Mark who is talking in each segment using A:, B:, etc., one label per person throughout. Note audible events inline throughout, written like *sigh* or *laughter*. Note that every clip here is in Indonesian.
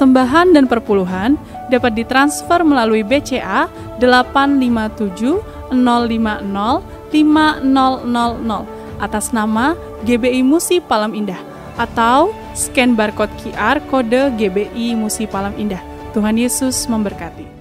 A: Persembahan dan perpuluhan dapat ditransfer melalui BCA 857 050 5000 atas nama GBI Musi Palam Indah atau scan barcode QR kode GBI Musi Palam Indah. Tuhan Yesus memberkati.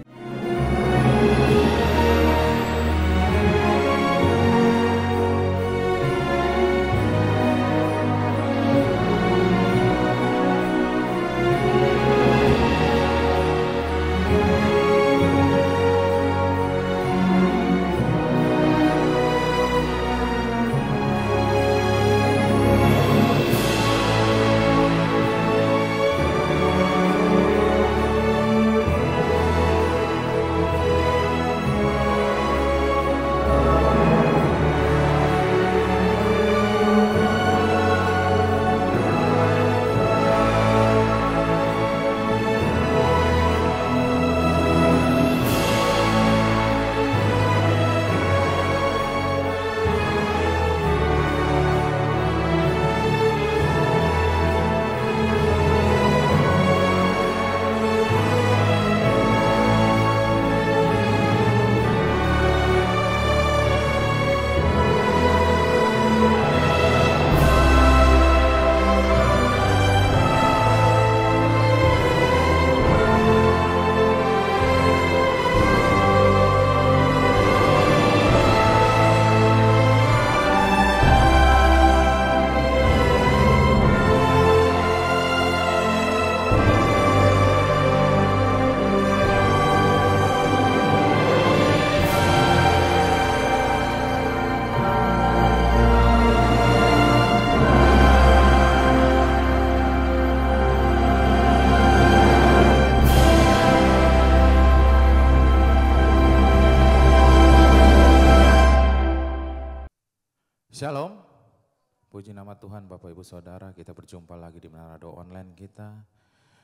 B: Saudara, kita berjumpa lagi di Menara Doa Online kita.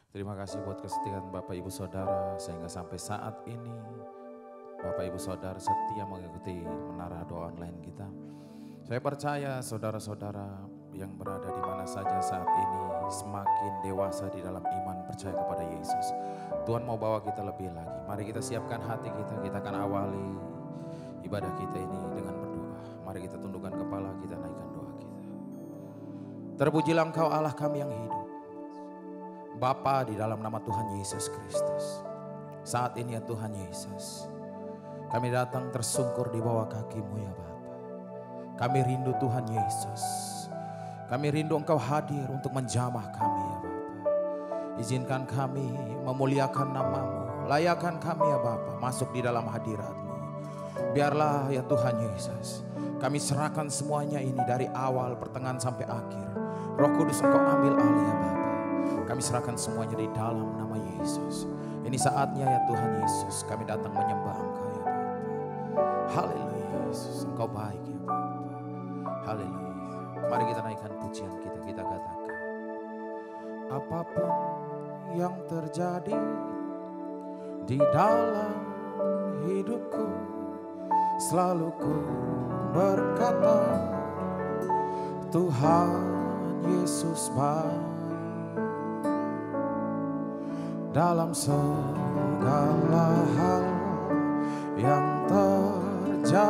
B: Terima kasih buat kesetiaan Bapak Ibu Saudara sehingga sampai saat ini Bapak Ibu Saudara setia mengikuti Menara Doa Online kita. Saya percaya saudara-saudara yang berada di mana saja saat ini semakin dewasa di dalam iman percaya kepada Yesus. Tuhan mau bawa kita lebih lagi. Mari kita siapkan hati kita, kita akan awali ibadah kita ini dengan Mari kita tundukkan kepala, kita. Terpujilah engkau Allah kami yang hidup. Bapa di dalam nama Tuhan Yesus Kristus. Saat ini ya Tuhan Yesus. Kami datang tersungkur di bawah kakimu ya Bapa. Kami rindu Tuhan Yesus. Kami rindu engkau hadir untuk menjamah kami ya Bapa. Izinkan kami memuliakan namamu. Layakan kami ya Bapa masuk di dalam hadiratmu. Biarlah ya Tuhan Yesus kami serahkan semuanya ini dari awal, pertengahan sampai akhir. Roh Kudus engkau ambil alih ya Bapa. Kami serahkan semuanya di dalam nama Yesus. Ini saatnya ya Tuhan Yesus kami datang menyembah engkau ya Bapa. Haleluya Yesus engkau baik ya Bapa. Haleluya. Mari kita naikkan pujian kita, kita katakan. Apa pun yang terjadi di dalam hidupku selalu ku berkata Tuhan Yesus baik dalam segala hal yang terjadi.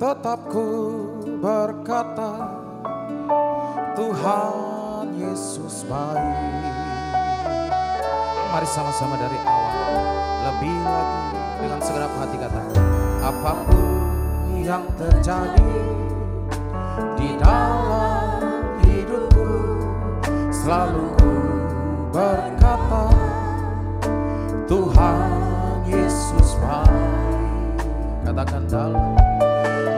B: Tetap ku berkata Tuhan Yesus baik. Mari sama-sama dari awal lebih lagi dengan segenap hati katakan apa pun yang terjadi di dalam hidupku. Selalu ku berkata Tuhan Yesus baik. Katakan dalam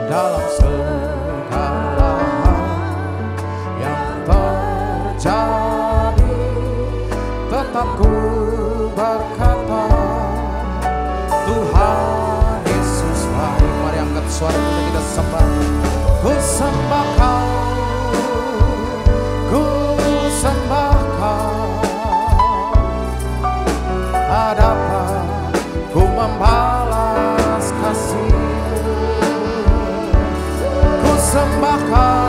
B: dalam segala hal yang terjadi tetap ku berkata Tuhan Yesus baik. Mari angkat suara kita kita sembah. Ku sembah sembah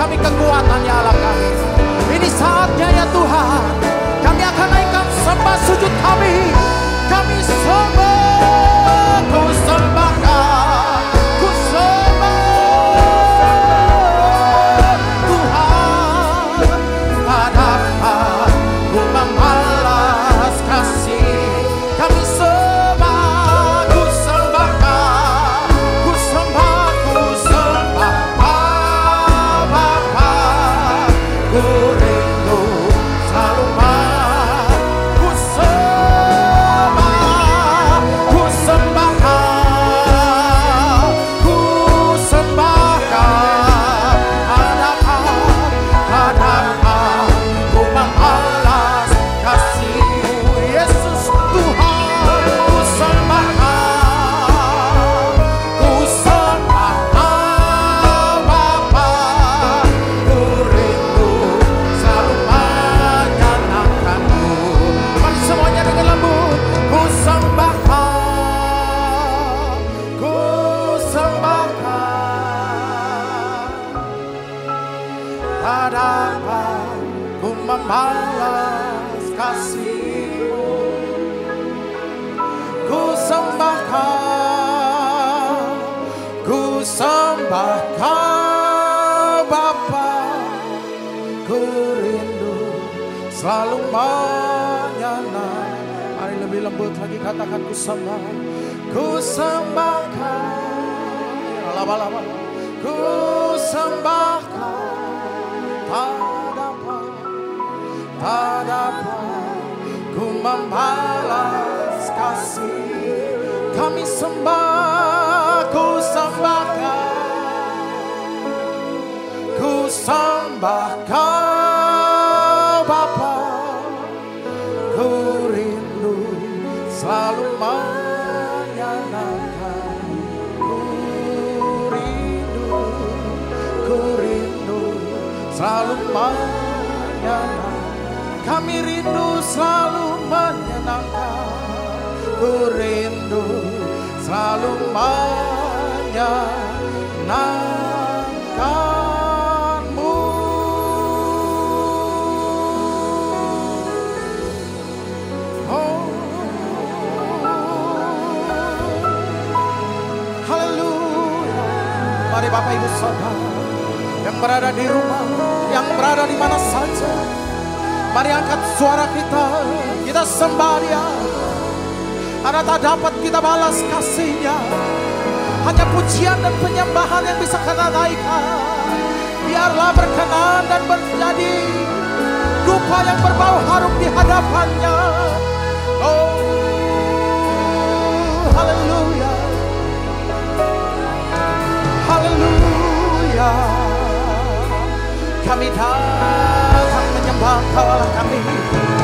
B: kami kekuatan ya Allah kami. Ini saatnya ya Tuhan. Kami akan naikkan sembah sujud kami. Kami sembah. saudara kita, kita sembah dia. Karena tak dapat kita balas kasihnya. Hanya pujian dan penyembahan yang bisa kita naikkan. Biarlah berkenan dan menjadi dupa yang berbau harum di hadapannya. Oh, haleluya. Haleluya. Kami tahu. Mama, call me.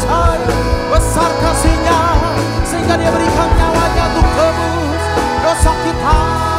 B: percaya besar kasihnya sehingga dia berikan nyawanya untuk tebus dosa kita.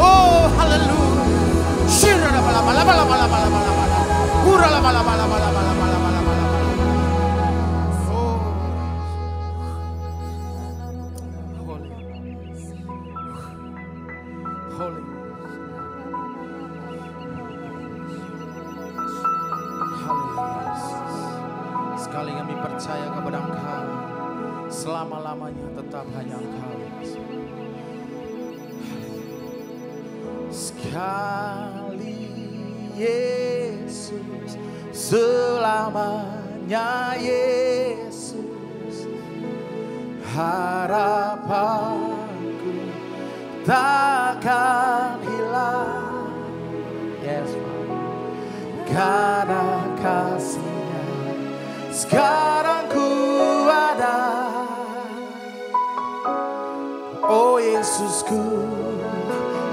B: Oh, hallelujah. selamanya Yesus harapanku takkan hilang. Yes, karena kasihnya sekarang ku ada. Oh Yesusku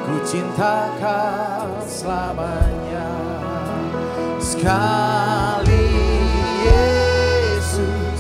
B: ku cintakan selamanya sekali Yesus.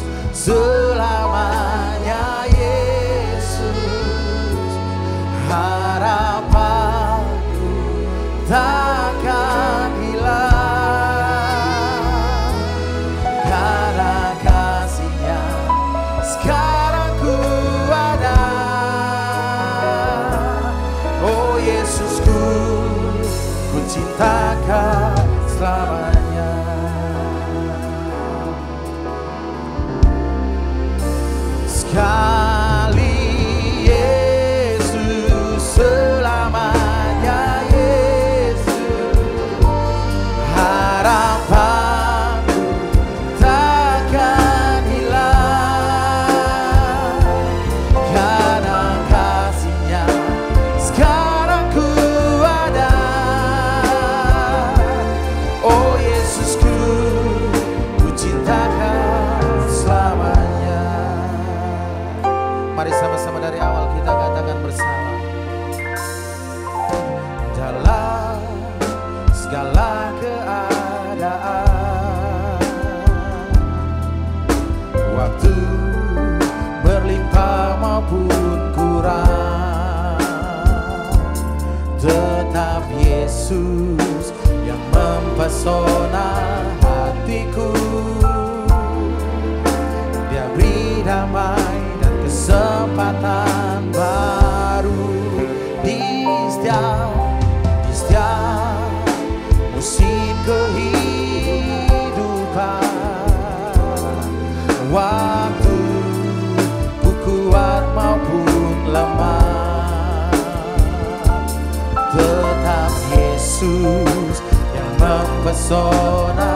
B: Yesus yang mempesona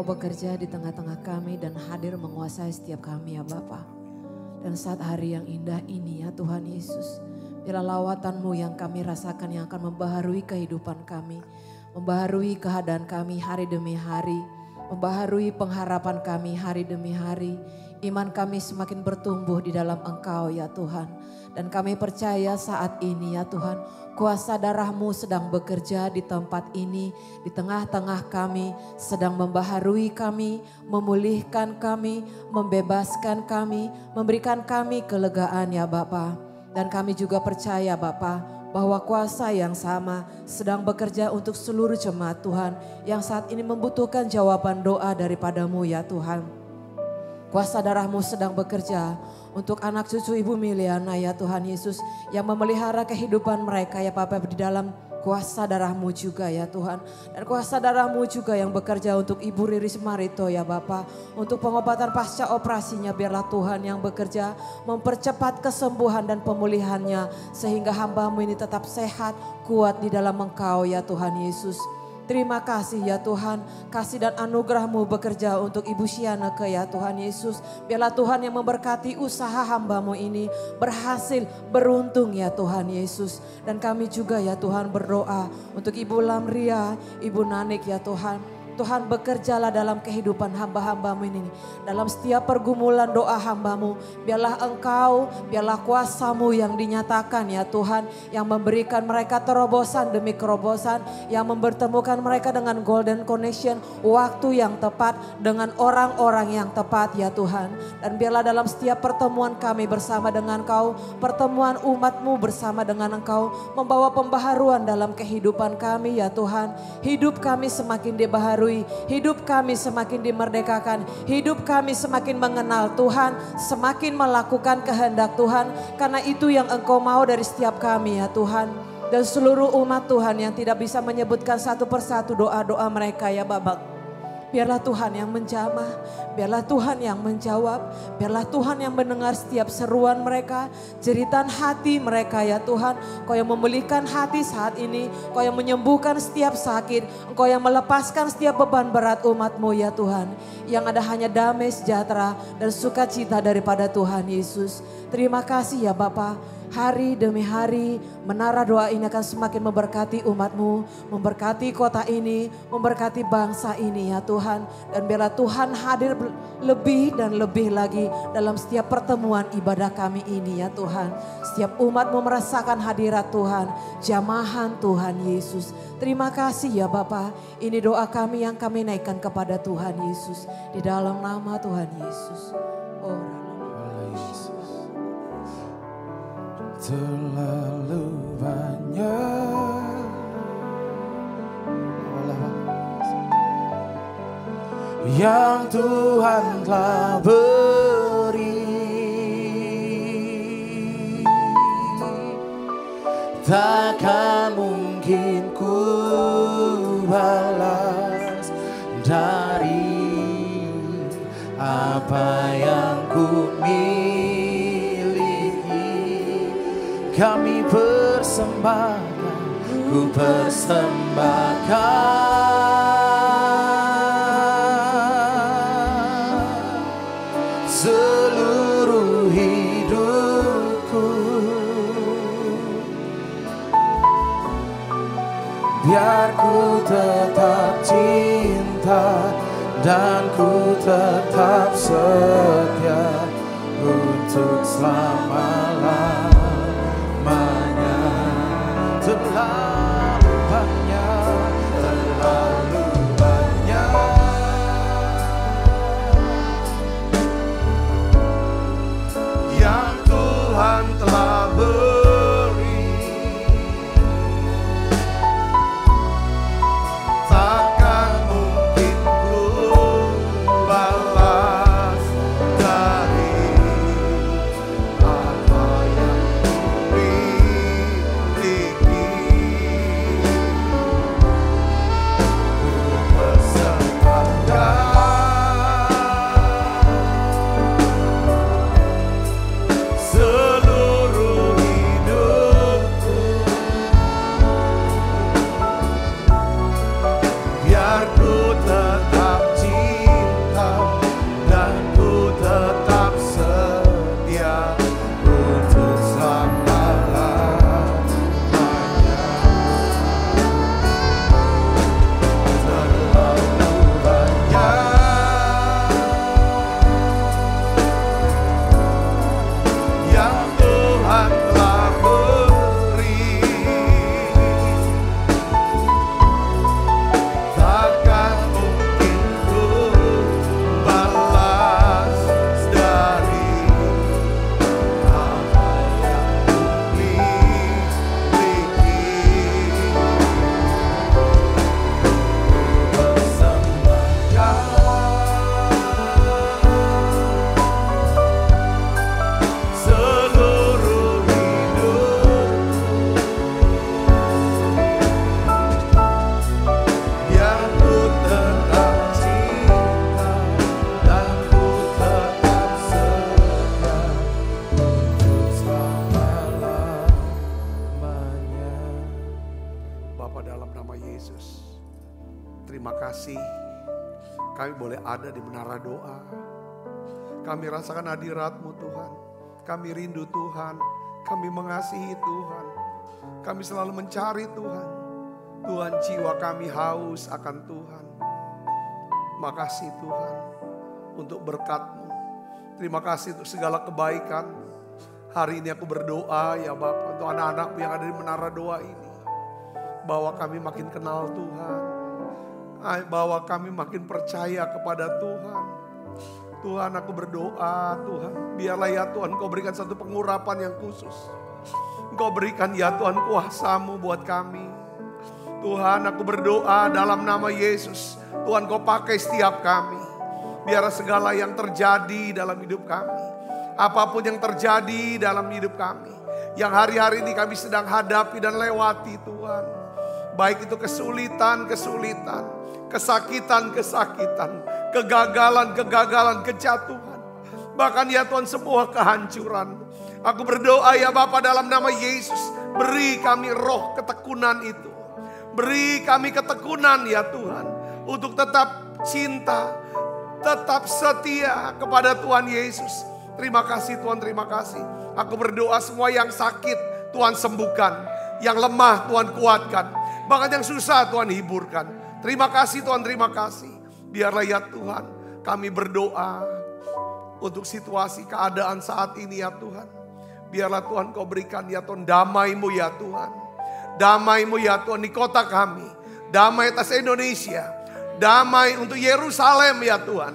B: Engkau
C: bekerja di tengah-tengah kami dan hadir menguasai setiap kami ya Bapa. Dan saat hari yang indah ini ya Tuhan Yesus, bila lawatanmu yang kami rasakan yang akan membaharui kehidupan kami, membaharui keadaan kami hari demi hari, membaharui pengharapan kami hari demi hari, iman kami semakin bertumbuh di dalam Engkau ya Tuhan dan kami percaya saat ini ya Tuhan, kuasa darahmu sedang bekerja di tempat ini, di tengah-tengah kami, sedang membaharui kami, memulihkan kami, membebaskan kami, memberikan kami kelegaan ya Bapa. Dan kami juga percaya Bapa bahwa kuasa yang sama sedang bekerja untuk seluruh jemaat Tuhan yang saat ini membutuhkan jawaban doa daripadamu ya Tuhan. Kuasa darahmu sedang bekerja untuk anak cucu Ibu Miliana ya Tuhan Yesus yang memelihara kehidupan mereka ya Papa di dalam kuasa darahmu juga ya Tuhan. Dan kuasa darahmu juga yang bekerja untuk Ibu Riris Marito ya Bapa Untuk pengobatan pasca operasinya biarlah Tuhan yang bekerja mempercepat kesembuhan dan pemulihannya. Sehingga hambamu ini tetap sehat, kuat di dalam engkau ya Tuhan Yesus. Terima kasih ya Tuhan, kasih dan anugerahmu bekerja untuk Ibu Sianeke ya Tuhan Yesus. Biarlah Tuhan yang memberkati usaha hambamu ini berhasil, beruntung ya Tuhan Yesus. Dan kami juga ya Tuhan berdoa untuk Ibu Lamria, Ibu Nanik ya Tuhan. Tuhan bekerjalah dalam kehidupan hamba-hambamu ini. Dalam setiap pergumulan doa hambamu. Biarlah engkau, biarlah kuasamu yang dinyatakan ya Tuhan. Yang memberikan mereka terobosan demi kerobosan. Yang mempertemukan mereka dengan golden connection. Waktu yang tepat dengan orang-orang yang tepat ya Tuhan. Dan biarlah dalam setiap pertemuan kami bersama dengan kau. Pertemuan umatmu bersama dengan engkau. Membawa pembaharuan dalam kehidupan kami ya Tuhan. Hidup kami semakin dibaharui hidup kami semakin dimerdekakan, hidup kami semakin mengenal Tuhan, semakin melakukan kehendak Tuhan, karena itu yang Engkau mau dari setiap kami ya Tuhan. Dan seluruh umat Tuhan yang tidak bisa menyebutkan satu persatu doa-doa mereka ya Bapak. Biarlah Tuhan yang menjamah, biarlah Tuhan yang menjawab, biarlah Tuhan yang mendengar setiap seruan mereka, jeritan hati mereka ya Tuhan. Kau yang memulihkan hati saat ini, Kau yang menyembuhkan setiap sakit, Engkau yang melepaskan setiap beban berat umatmu ya Tuhan. Yang ada hanya damai sejahtera dan sukacita daripada Tuhan Yesus. Terima kasih ya Bapak hari demi hari menara doa ini akan semakin memberkati umatmu, memberkati kota ini, memberkati bangsa ini ya Tuhan. Dan biarlah Tuhan hadir lebih dan lebih lagi dalam setiap pertemuan ibadah kami ini ya Tuhan. Setiap umatmu merasakan hadirat Tuhan, jamahan Tuhan Yesus. Terima kasih ya Bapak, ini doa kami yang kami naikkan kepada Tuhan Yesus. Di dalam nama Tuhan Yesus.
D: Terlalu banyak. Yang Tuhan telah beri. Takkan mungkin ku balas dari apa yang ku kami persembahkan, ku persembahkan seluruh hidupku. Biar ku tetap cinta dan ku tetap setia untuk selama-lamanya
E: terlalu banyak. Terlalu banyak. Yang Tuhan telah Kami rasakan hadiratmu Tuhan. Kami rindu Tuhan. Kami mengasihi Tuhan. Kami selalu mencari Tuhan. Tuhan jiwa kami haus akan Tuhan. Makasih Tuhan untuk berkatmu. Terima kasih untuk segala kebaikan. Hari ini aku berdoa ya Bapak untuk anak-anakmu yang ada di menara doa ini. Bahwa kami makin kenal Tuhan. Bahwa kami makin percaya kepada Tuhan. Tuhan aku berdoa Tuhan. Biarlah ya Tuhan kau berikan satu pengurapan yang khusus. Engkau berikan ya Tuhan kuasamu buat kami. Tuhan aku berdoa dalam nama Yesus. Tuhan kau pakai setiap kami. Biar segala yang terjadi dalam hidup kami. Apa pun yang terjadi dalam hidup kami. Yang hari-hari ini kami sedang hadapi dan lewati Tuhan. Baik itu kesulitan-kesulitan. Kesakitan-kesakitan. Kegagalan-kegagalan, kejatuhan. Bahkan ya Tuhan sebuah kehancuran. Aku berdoa ya Bapa dalam nama Yesus. Beri kami roh ketekunan itu. Beri kami ketekunan ya Tuhan. Untuk tetap cinta. Tetap setia kepada Tuhan Yesus. Terima kasih Tuhan, terima kasih. Aku berdoa semua yang sakit Tuhan sembuhkan. Yang lemah Tuhan kuatkan. Bahkan yang susah Tuhan hiburkan. Terima kasih Tuhan, terima kasih. Biarlah ya Tuhan kami berdoa untuk situasi keadaan saat ini ya Tuhan. Biarlah Tuhan kau berikan ya Tuhan damaimu ya Tuhan. Damaimu ya Tuhan di kota kami. Damai atas Indonesia. Damai untuk Yerusalem ya Tuhan.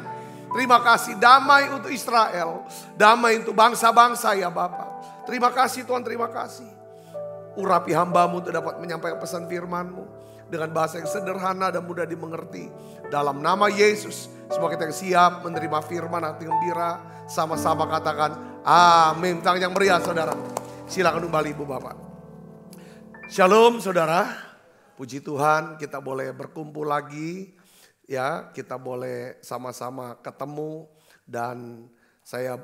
E: Terima kasih damai untuk Israel. Damai untuk bangsa-bangsa ya Bapak. Terima kasih Tuhan, terima kasih. Urapi hambamu untuk dapat menyampaikan pesan firmanmu. Dengan bahasa yang sederhana dan mudah dimengerti. Dalam nama Yesus. Semua kita yang siap menerima firman hati gembira. Sama-sama katakan amin. Tangan yang meriah saudara. Silakan kembali ibu bapak. Shalom saudara. Puji Tuhan kita boleh berkumpul lagi. Ya kita boleh sama-sama ketemu. Dan saya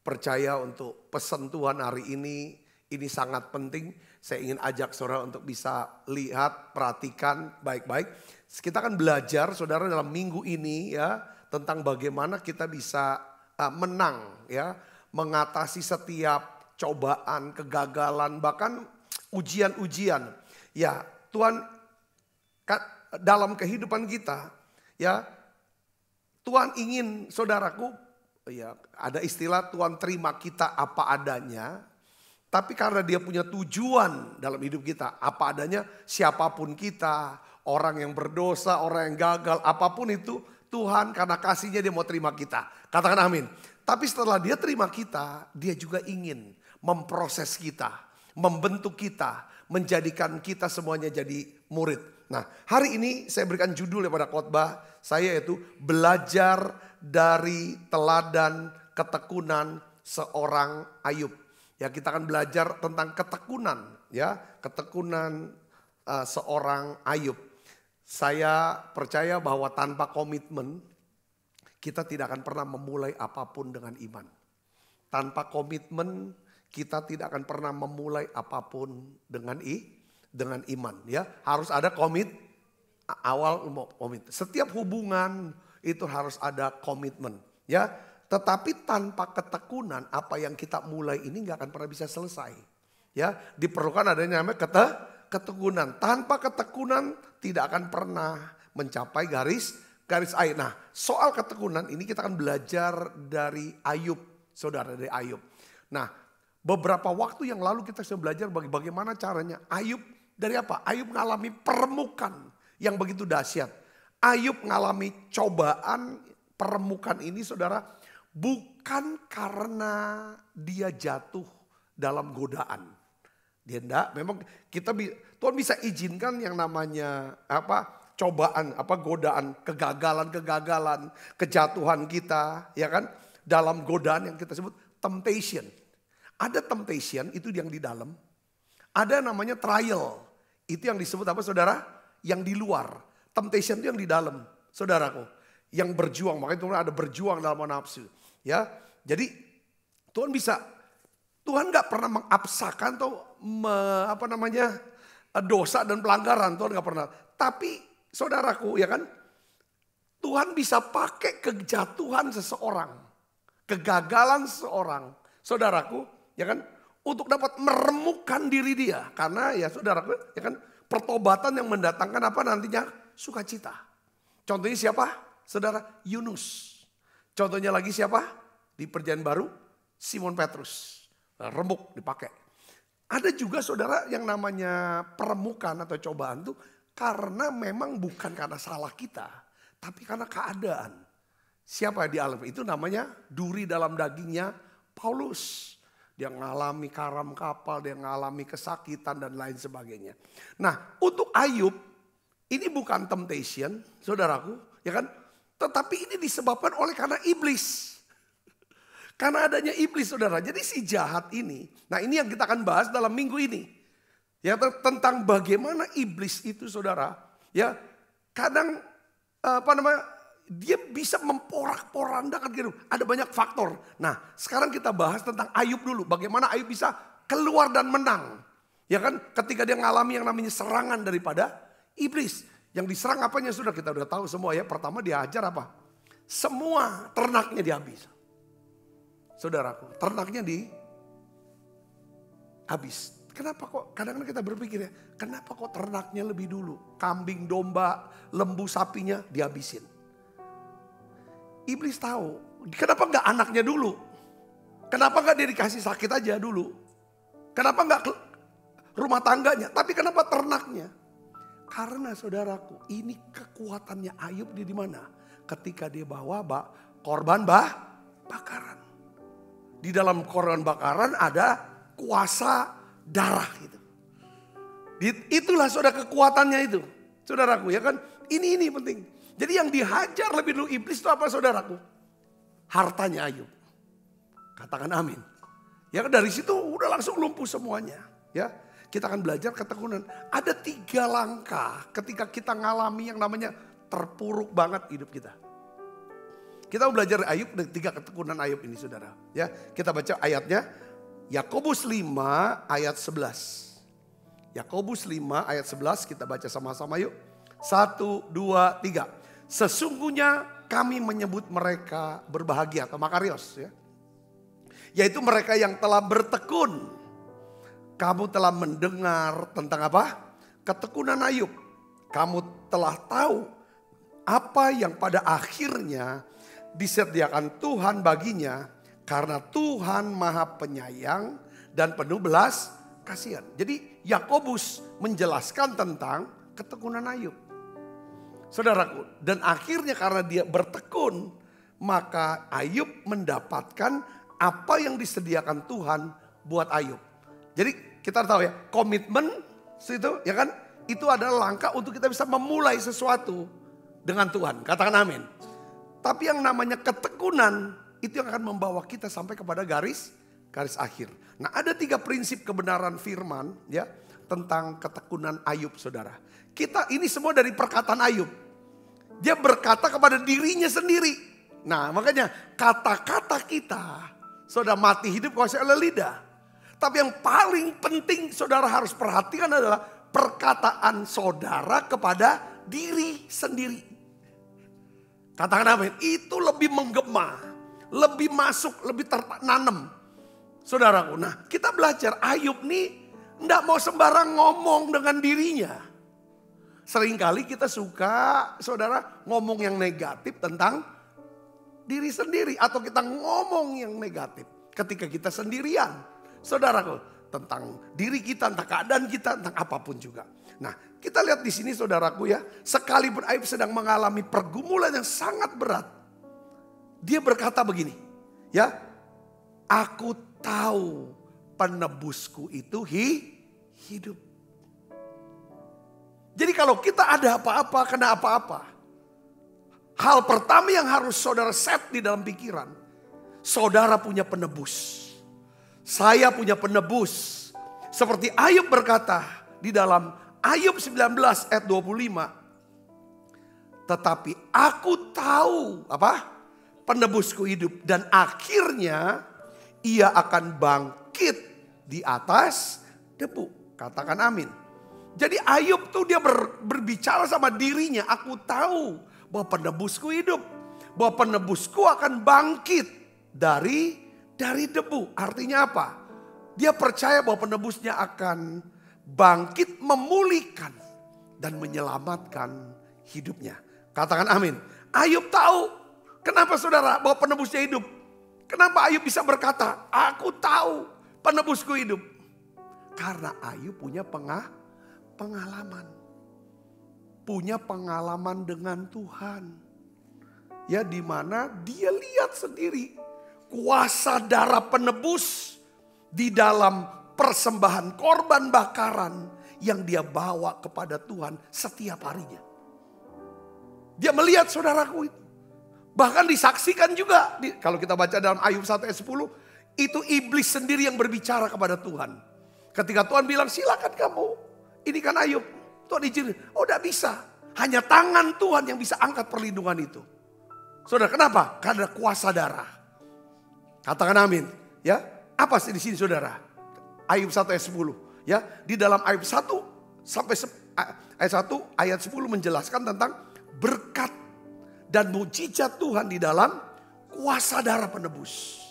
E: percaya untuk pesan Tuhan hari ini. Ini sangat penting. Saya ingin ajak saudara untuk bisa lihat, perhatikan baik-baik. Kita akan belajar saudara dalam minggu ini ya. Tentang bagaimana kita bisa uh, menang ya. Mengatasi setiap cobaan, kegagalan, bahkan ujian-ujian. Ya, Tuhan dalam kehidupan kita, ya, Tuhan ingin saudaraku, ya, ada istilah Tuhan terima kita apa adanya, tapi karena dia punya tujuan dalam hidup kita, apa adanya, siapa pun kita, orang yang berdosa, orang yang gagal, apa pun itu, Tuhan karena kasihnya dia mau terima kita. Katakan amin. Tapi setelah dia terima kita, dia juga ingin memproses kita, membentuk kita, menjadikan kita semuanya jadi murid. Nah, hari ini saya berikan judul pada khotbah saya yaitu belajar dari teladan ketekunan seorang Ayub. Ya, kita akan belajar tentang ketekunan, ya, ketekunan uh, seorang Ayub. Saya percaya bahwa tanpa komitmen kita tidak akan pernah memulai apa pun dengan iman. Tanpa komitmen kita tidak akan pernah memulai apa pun dengan i dengan iman ya. Harus ada komit awal komit. Setiap hubungan itu harus ada komitmen ya. Tetapi tanpa ketekunan apa yang kita mulai ini nggak akan pernah bisa selesai. Ya, diperlukan adanya namanya kete, ketekunan. Tanpa ketekunan tidak akan pernah mencapai garis garis air. Nah, soal ketekunan ini kita akan belajar dari Ayub, saudara dari Ayub. Nah, beberapa waktu yang lalu kita sudah belajar bagaimana caranya Ayub dari apa? Ayub mengalami peremukan yang begitu dahsyat. Ayub mengalami cobaan peremukan ini saudara bukan karena dia jatuh dalam godaan. Dia enggak, memang kita Tuhan bisa izinkan yang namanya apa? cobaan, apa godaan, kegagalan-kegagalan, kejatuhan kita, ya kan? Dalam godaan yang kita sebut temptation. Ada temptation itu yang di dalam. Ada namanya trial. Itu yang disebut apa saudara? Yang di luar. Temptation itu yang di dalam, saudaraku. Yang berjuang, makanya Tuhan ada berjuang dalam nafsu. Ya, jadi Tuhan bisa, Tuhan nggak pernah mengabsakan atau me, apa namanya eh, dosa dan pelanggaran. Tuhan nggak pernah. Tapi saudaraku ya kan, Tuhan bisa pakai kejatuhan seseorang, kegagalan seseorang, saudaraku, ya kan, untuk dapat meremukkan diri dia. Karena ya saudaraku, ya kan, pertobatan yang mendatangkan apa nantinya sukacita. Contohnya siapa? Saudara Yunus. Contohnya lagi siapa? Di perjanjian baru Simon Petrus. Remuk dipakai. Ada juga saudara yang namanya peremukan atau cobaan tuh karena memang bukan karena salah kita tapi karena keadaan. Siapa yang dialami? Itu namanya duri dalam dagingnya Paulus. Dia mengalami karam kapal, dia mengalami kesakitan dan lain sebagainya. Nah untuk Ayub, ini bukan temptation, saudaraku, ya kan? Tetapi ini disebabkan oleh karena iblis. Karena adanya iblis, saudara. Jadi si jahat ini, nah ini yang kita akan bahas dalam minggu ini. Ya tentang bagaimana iblis itu, saudara. Ya kadang apa namanya dia bisa memporak-porandakan gitu. Ada banyak faktor. Nah, sekarang kita bahas tentang Ayub dulu. Bagaimana Ayub bisa keluar dan menang. Ya kan? Ketika dia mengalami yang namanya serangan daripada iblis. Yang diserang apanya sudah kita udah tahu semua ya. Pertama dia ajar apa? Semua ternaknya dihabis. Saudaraku, ternaknya di habis. Kenapa kok kadang-kadang kita berpikir ya, kenapa kok ternaknya lebih dulu? Kambing, domba, lembu, sapinya dihabisin. Iblis tahu, kenapa nggak anaknya dulu? Kenapa nggak dia dikasih sakit aja dulu? Kenapa nggak rumah tangganya? Tapi kenapa ternaknya? Karena saudaraku, ini kekuatannya Ayub di mana? Ketika dia bawa bak, korban bah, bakaran. Di dalam korban bakaran ada kuasa darah itu. Itulah saudara kekuatannya itu. Saudaraku ya kan. Ini ini penting. Jadi yang dihajar lebih dulu iblis itu apa saudaraku? Hartanya Ayub. Katakan amin. Ya kan dari situ udah langsung lumpuh semuanya. Ya kita akan belajar ketekunan. Ada tiga langkah ketika kita ngalami yang namanya terpuruk banget hidup kita. Kita mau belajar Ayub dan tiga ketekunan Ayub ini saudara. Ya kita baca ayatnya Yakobus 5 ayat 11. Yakobus 5 ayat 11 kita baca sama-sama yuk. Satu, dua, tiga. Sesungguhnya kami menyebut mereka berbahagia atau makarios ya. Yaitu mereka yang telah bertekun. Kamu telah mendengar tentang apa? Ketekunan Ayub. Kamu telah tahu apa yang pada akhirnya disediakan Tuhan baginya karena Tuhan maha penyayang dan penuh belas kasihan. Jadi Yakobus menjelaskan tentang ketekunan Ayub. Saudaraku, dan akhirnya karena dia bertekun, maka Ayub mendapatkan apa yang disediakan Tuhan buat Ayub. Jadi kita tahu ya, komitmen itu ya kan, itu adalah langkah untuk kita bisa memulai sesuatu dengan Tuhan. Katakan amin. Tapi yang namanya ketekunan itu yang akan membawa kita sampai kepada garis garis akhir. Nah, ada tiga prinsip kebenaran firman ya tentang ketekunan Ayub, Saudara. Kita ini semua dari perkataan Ayub. Dia berkata kepada dirinya sendiri. Nah, makanya kata-kata kita sudah mati hidup kuasa oleh lidah. Tapi yang paling penting saudara harus perhatikan adalah perkataan saudara kepada diri sendiri. Katakan apa? Itu lebih menggema lebih masuk, lebih tertanam. Saudaraku, nah kita belajar Ayub nih enggak mau sembarang ngomong dengan dirinya. Seringkali kita suka, saudara, ngomong yang negatif tentang diri sendiri. Atau kita ngomong yang negatif ketika kita sendirian. Saudaraku, tentang diri kita, tentang keadaan kita, tentang apa pun juga. Nah, kita lihat di sini saudaraku ya, sekalipun Ayub sedang mengalami pergumulan yang sangat berat, dia berkata begini, ya, aku tahu penebusku itu hi, hidup. Jadi kalau kita ada apa-apa, kena apa-apa. Hal pertama yang harus saudara set di dalam pikiran. Saudara punya penebus. Saya punya penebus. Seperti Ayub berkata di dalam Ayub 19 ayat 25. Tetapi aku tahu apa? penebusku hidup. Dan akhirnya ia akan bangkit di atas debu. Katakan amin. Jadi Ayub tuh dia ber- berbicara sama dirinya, aku tahu bahwa penebusku hidup, bahwa penebusku akan bangkit dari dari debu. Artinya apa? Dia percaya bahwa penebusnya akan bangkit memulihkan dan menyelamatkan hidupnya. Katakan amin. Ayub tahu kenapa saudara bahwa penebusnya hidup. Kenapa Ayub bisa berkata, aku tahu penebusku hidup. Karena Ayub punya pengah, pengalaman. Punya pengalaman dengan Tuhan. Ya di mana dia lihat sendiri kuasa darah penebus di dalam persembahan korban bakaran yang dia bawa kepada Tuhan setiap harinya. Dia melihat saudaraku itu. Bahkan disaksikan juga. Kalau kita baca dalam Ayub 1 ayat 10. Itu iblis sendiri yang berbicara kepada Tuhan. Ketika Tuhan bilang silakan kamu. Ini kan Ayub. Tuhan izin. Oh tidak bisa. Hanya tangan Tuhan yang bisa angkat perlindungan itu. Saudara kenapa? Karena kuasa darah. Katakan amin. Ya, apa sih di sini saudara? Ayub 1 ayat 10. Ya, di dalam Ayub 1 sampai ayat 1 ayat 10 menjelaskan tentang berkat dan mujizat Tuhan di dalam kuasa darah penebus.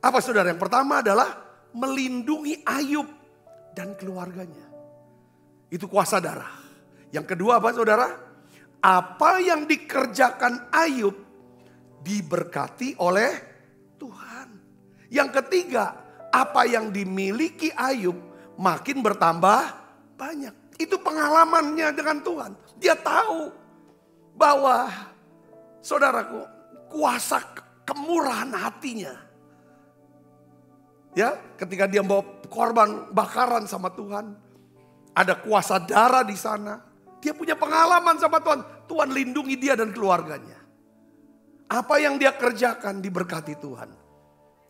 E: Apa saudara? Yang pertama adalah melindungi Ayub dan keluarganya. Itu kuasa darah. Yang kedua apa saudara? Apa yang dikerjakan Ayub diberkati oleh Tuhan. Yang ketiga, apa yang dimiliki Ayub makin bertambah banyak. Itu pengalamannya dengan Tuhan. Dia tahu bahwa saudaraku kuasa kemurahan hatinya. Ya, ketika dia bawa korban bakaran sama Tuhan, ada kuasa darah di sana. Dia punya pengalaman sama Tuhan. Tuhan lindungi dia dan keluarganya. Apa yang dia kerjakan diberkati Tuhan.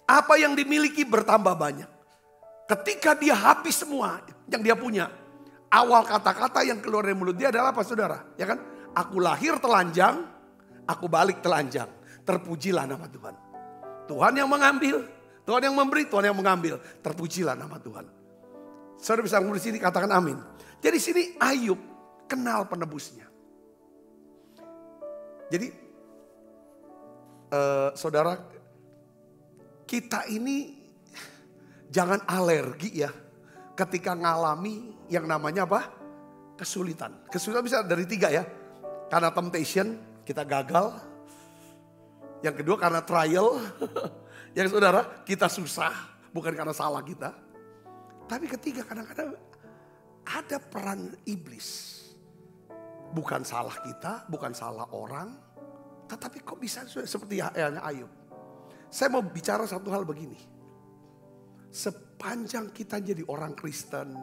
E: Apa yang dimiliki bertambah banyak. Ketika dia habis semua yang dia punya. Awal kata-kata yang keluar dari mulut dia adalah apa saudara? Ya kan? Aku lahir telanjang, aku balik telanjang. Terpujilah nama Tuhan. Tuhan yang mengambil, Tuhan yang memberi, Tuhan yang mengambil. Terpujilah nama Tuhan. Saudara bisa di sini katakan amin. Jadi sini Ayub kenal penebusnya. Jadi uh, saudara kita ini jangan alergi ya ketika ngalami yang namanya apa? Kesulitan. Kesulitan bisa dari tiga ya. Karena temptation, kita gagal. Yang kedua karena trial. *laughs* Yang saudara, kita susah. Bukan karena salah kita. Tapi ketiga kadang-kadang ada peran iblis. Bukan salah kita, bukan salah orang. Tetapi kok bisa seperti ayahnya Ayub. Saya mau bicara satu hal begini. Sepanjang kita jadi orang Kristen,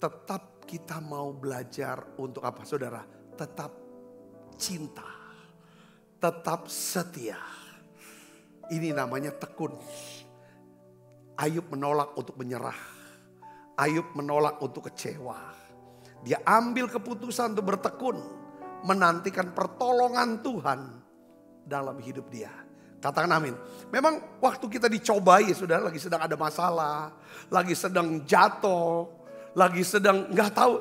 E: tetap kita mau belajar untuk apa saudara? Tetap cinta, tetap setia. Ini namanya tekun. Ayub menolak untuk menyerah. Ayub menolak untuk kecewa. Dia ambil keputusan untuk bertekun. Menantikan pertolongan Tuhan dalam hidup dia. Katakan amin. Memang waktu kita dicobai sudah lagi sedang ada masalah. Lagi sedang jatuh. Lagi sedang nggak tahu.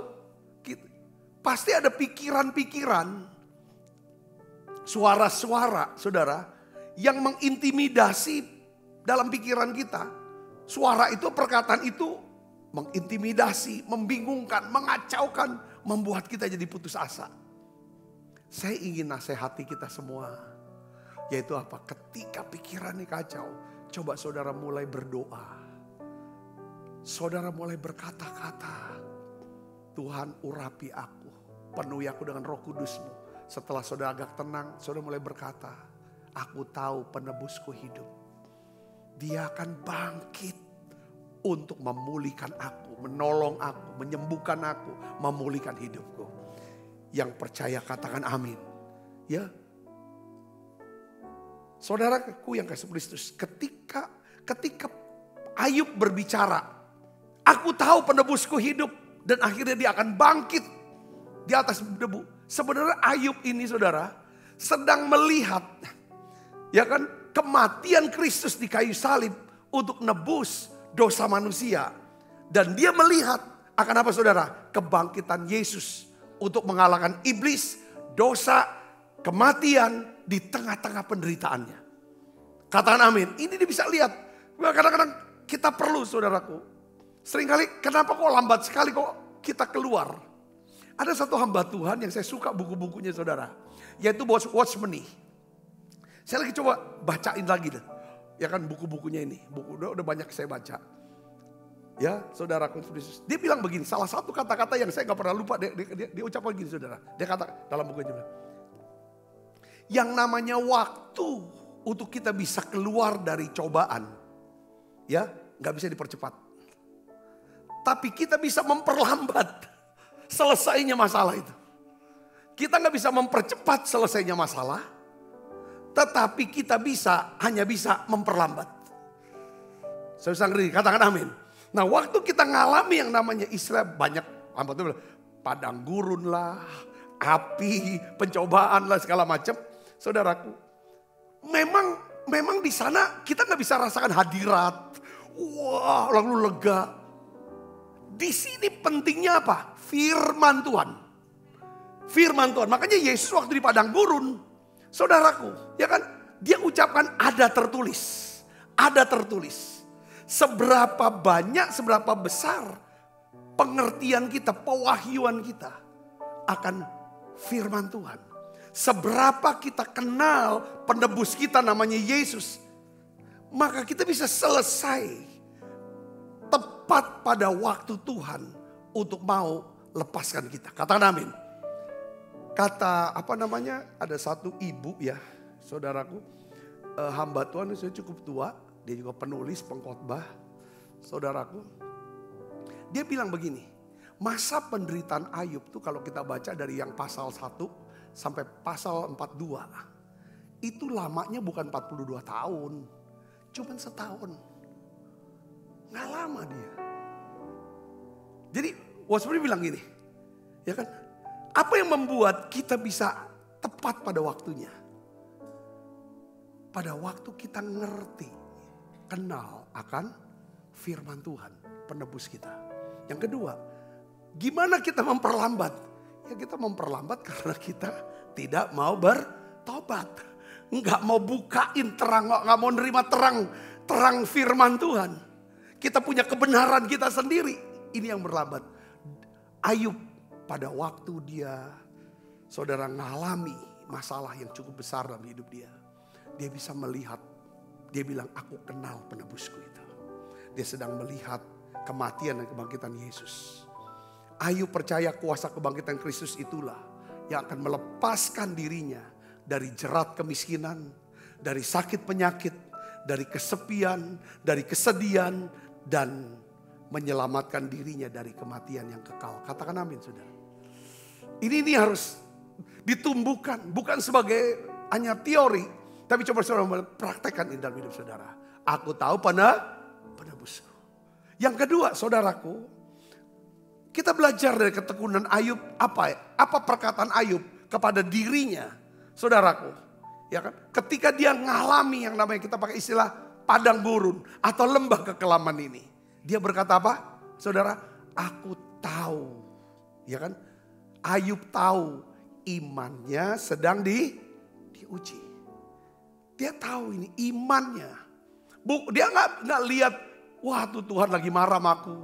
E: Pasti ada pikiran-pikiran. Suara-suara saudara. Yang mengintimidasi dalam pikiran kita. Suara itu perkataan itu mengintimidasi, membingungkan, mengacaukan, membuat kita jadi putus asa. Saya ingin nasihati kita semua. Yaitu apa? Ketika pikiran ini kacau, coba saudara mulai berdoa. Saudara mulai berkata-kata, Tuhan urapi aku, penuhi aku dengan roh kudusmu. Setelah saudara agak tenang, saudara mulai berkata, aku tahu penebusku hidup. Dia akan bangkit untuk memulihkan aku, menolong aku, menyembuhkan aku, memulihkan hidupku. Yang percaya katakan amin. Ya. Saudaraku yang kasih Kristus, ketika ketika Ayub berbicara, aku tahu penebusku hidup dan akhirnya dia akan bangkit di atas debu. Sebenarnya Ayub ini saudara sedang melihat ya kan kematian Kristus di kayu salib untuk nebus dosa manusia. Dan dia melihat akan apa saudara? Kebangkitan Yesus untuk mengalahkan iblis, dosa, kematian di tengah-tengah penderitaannya. Katakan amin. Ini dia bisa lihat. Kadang-kadang kita perlu saudaraku. Seringkali kenapa kok lambat sekali kok kita keluar. Ada satu hamba Tuhan yang saya suka buku-bukunya saudara. Yaitu Watchmeni. Saya lagi coba bacain lagi deh. Ya kan buku-bukunya ini. Buku udah, udah banyak saya baca. Ya saudara Yesus. Dia bilang begini. Salah satu kata-kata yang saya gak pernah lupa. Dia, dia, dia, dia saudara. Dia kata dalam bukunya. Yang namanya waktu untuk kita bisa keluar dari cobaan. Ya gak bisa dipercepat. Tapi kita bisa memperlambat selesainya masalah itu. Kita nggak bisa mempercepat selesainya masalah, tetapi kita bisa hanya bisa memperlambat. Saya bisa ngerti, katakan amin. Nah waktu kita ngalami yang namanya Israel banyak, padang gurun lah, api, pencobaan lah segala macam. Saudaraku, memang memang di sana kita nggak bisa rasakan hadirat. Wah, lalu lega. Di sini pentingnya apa? Firman Tuhan. Firman Tuhan. Makanya Yesus waktu di padang gurun, saudaraku, ya kan? Dia ucapkan ada tertulis. Ada tertulis. Seberapa banyak, seberapa besar pengertian kita, pewahyuan kita akan firman Tuhan. Seberapa kita kenal penebus kita namanya Yesus. Maka kita bisa selesai tepat pada waktu Tuhan untuk mau lepaskan kita. Katakan amin. Kata apa namanya? Ada satu ibu ya, saudaraku. Eh, hamba Tuhan saya cukup tua, dia juga penulis, pengkhotbah. Saudaraku. Dia bilang begini, masa penderitaan Ayub tuh kalau kita baca dari yang pasal 1 sampai pasal 42. Itu lamanya bukan 42 tahun, cuman setahun. Nggak lama dia. Jadi Wasmini bilang gini, ya kan? Apa yang membuat kita bisa tepat pada waktunya? Pada waktu kita ngerti, kenal akan firman Tuhan, penebus kita. Yang kedua, gimana kita memperlambat? Ya kita memperlambat karena kita tidak mau bertobat. Enggak mau bukain terang, enggak mau nerima terang, terang firman Tuhan. Kita punya kebenaran kita sendiri. Ini yang berlambat. Ayub pada waktu dia saudara mengalami masalah yang cukup besar dalam hidup dia. Dia bisa melihat, dia bilang aku kenal penebusku itu. Dia sedang melihat kematian dan kebangkitan Yesus. Ayub percaya kuasa kebangkitan Kristus itulah yang akan melepaskan dirinya dari jerat kemiskinan, dari sakit penyakit, dari kesepian, dari kesedihan, dan menyelamatkan dirinya dari kematian yang kekal. Katakan amin saudara. Ini ini harus ditumbuhkan bukan sebagai hanya teori, tapi coba saudara praktekkan dalam hidup saudara. Aku tahu pada penebusku. Yang kedua, saudaraku, kita belajar dari ketekunan Ayub apa apa perkataan Ayub kepada dirinya, saudaraku. Ya kan? Ketika dia ngalami yang namanya kita pakai istilah padang gurun atau lembah kekelaman ini. Dia berkata apa? Saudara, aku tahu. Ya kan? Ayub tahu imannya sedang di diuji. Dia tahu ini imannya. Dia nggak nggak lihat, wah tuh Tuhan lagi marah sama aku.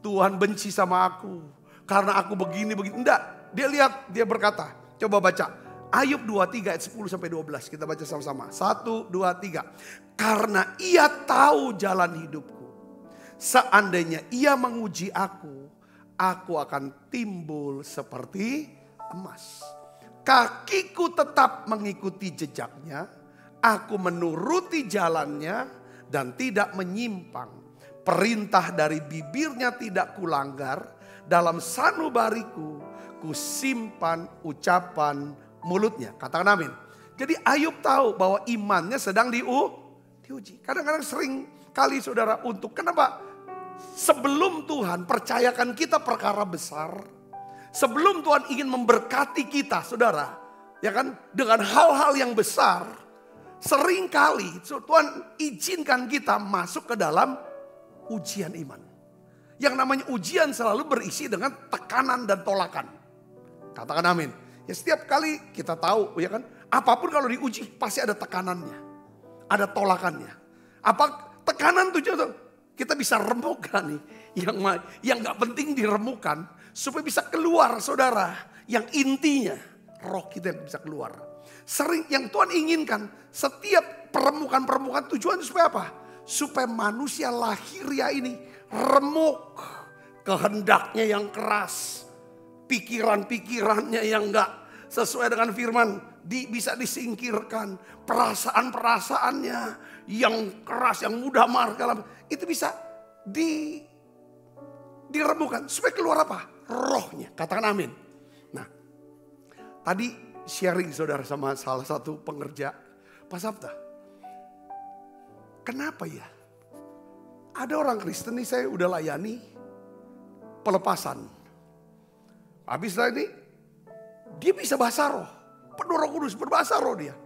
E: Tuhan benci sama aku. Karena aku begini begini. Enggak, dia lihat, dia berkata, coba baca. Ayub 23 ayat 10 sampai 12 kita baca sama-sama. 1 2 3. Karena ia tahu jalan hidupku. Seandainya ia menguji aku, aku akan timbul seperti emas. Kakiku tetap mengikuti jejaknya, aku menuruti jalannya dan tidak menyimpang. Perintah dari bibirnya tidak kulanggar, dalam sanubariku kusimpan ucapan mulutnya. Katakan amin. Jadi Ayub tahu bahwa imannya sedang diu, diuji. Kadang-kadang sering kali saudara untuk kenapa? Sebelum Tuhan percayakan kita perkara besar. Sebelum Tuhan ingin memberkati kita saudara. Ya kan? Dengan hal-hal yang besar. Sering kali Tuhan izinkan kita masuk ke dalam ujian iman. Yang namanya ujian selalu berisi dengan tekanan dan tolakan. Katakan amin. Ya setiap kali kita tahu ya kan, apa pun kalau diuji pasti ada tekanannya. Ada tolakannya. Apa tekanan tuh tuh kita bisa remukan nih yang yang nggak penting diremukan supaya bisa keluar saudara yang intinya roh kita bisa keluar sering yang Tuhan inginkan setiap peremukan-peremukan tujuan supaya apa supaya manusia lahiriah ini remuk kehendaknya yang keras pikiran-pikirannya yang enggak sesuai dengan firman di, bisa disingkirkan perasaan-perasaannya yang keras yang mudah marah itu bisa di diremukan. Supaya keluar apa? Rohnya. Katakan amin. Nah tadi sharing saudara sama salah satu pengerja. Pak Sabta kenapa ya ada orang Kristen nih saya udah layani pelepasan. Habis ini dia bisa bahasa roh. Penuh roh kudus berbahasa roh dia.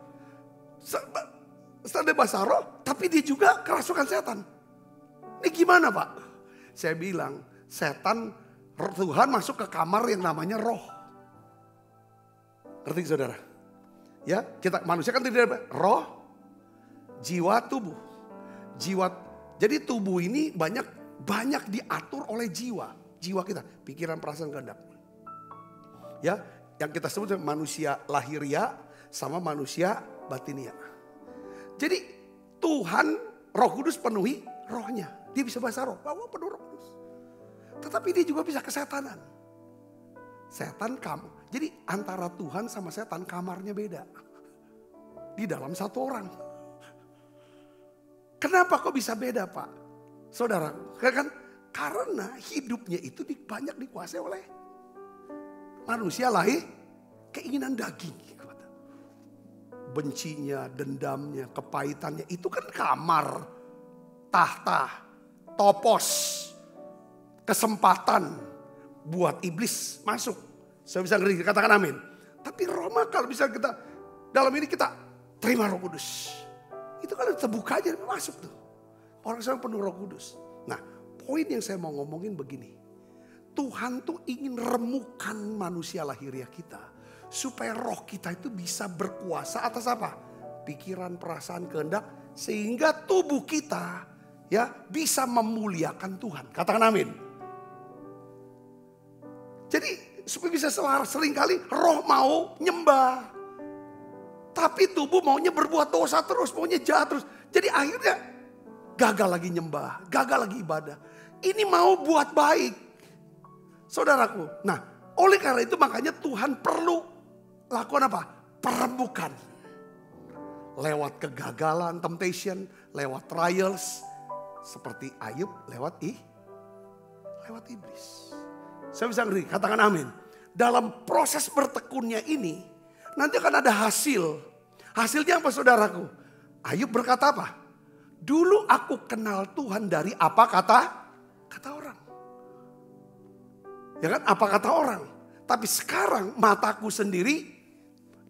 E: Setelah dia bahasa roh, tapi dia juga kerasukan setan. Ini gimana pak? Saya bilang, setan Tuhan masuk ke kamar yang namanya roh. Ngerti saudara? Ya, kita manusia kan tidak roh, jiwa, tubuh. Jiwa jadi tubuh ini banyak banyak diatur oleh jiwa, jiwa kita, pikiran, perasaan, kehendak. Ya, yang kita sebut manusia lahiria sama manusia batinia. Jadi Tuhan Roh Kudus penuhi rohnya. Dia bisa bahasa roh, bahwa penuh Roh Kudus. Tetapi dia juga bisa kesetanan. Setan kamu. Jadi antara Tuhan sama setan kamarnya beda. Di dalam satu orang. Kenapa kok bisa beda Pak? Saudara, kan karena hidupnya itu banyak dikuasai oleh manusia lahir keinginan daging. Bencinya, dendamnya, kepahitannya itu kan kamar, tahta, topos, kesempatan buat iblis masuk. Saya bisa ngeri, katakan amin. Tapi Roma kalau bisa kita, dalam ini kita terima roh kudus. Itu kan terbuka aja masuk tuh. Orang sekarang penuh roh kudus. Nah poin yang saya mau ngomongin begini. Tuhan tuh ingin remukan manusia lahiriah kita. Supaya roh kita itu bisa berkuasa atas apa? Pikiran, perasaan, kehendak. Sehingga tubuh kita ya bisa memuliakan Tuhan. Katakan amin. Jadi supaya bisa selaras sering kali roh mau nyembah. Tapi tubuh maunya berbuat dosa terus, maunya jahat terus. Jadi akhirnya gagal lagi nyembah, gagal lagi ibadah. Ini mau buat baik. Saudaraku. Nah, oleh karena itu makanya Tuhan perlu lakukan apa? Perembukan. Lewat kegagalan, temptation, lewat trials. Seperti Ayub lewat ih, lewat iblis. Saya bisa ngeri, katakan amin. Dalam proses bertekunnya ini, Nanti akan ada hasil. Hasilnya apa saudaraku? Ayub berkata apa? Dulu aku kenal Tuhan dari apa kata? Kata orang. Ya kan apa kata orang. Tapi sekarang mataku sendiri